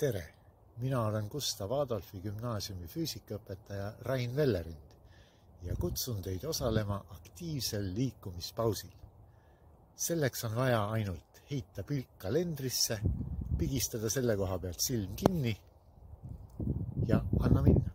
tere, mina olen Gustav Adolfi gümnaasiumi füüsikaõpetaja Rain Vellerind ja kutsun teid osalema aktiivsel liikumispausil. selleks on vaja ainult heita pilk kalendrisse, pigistada selle koha pealt silm kinni ja anna minna.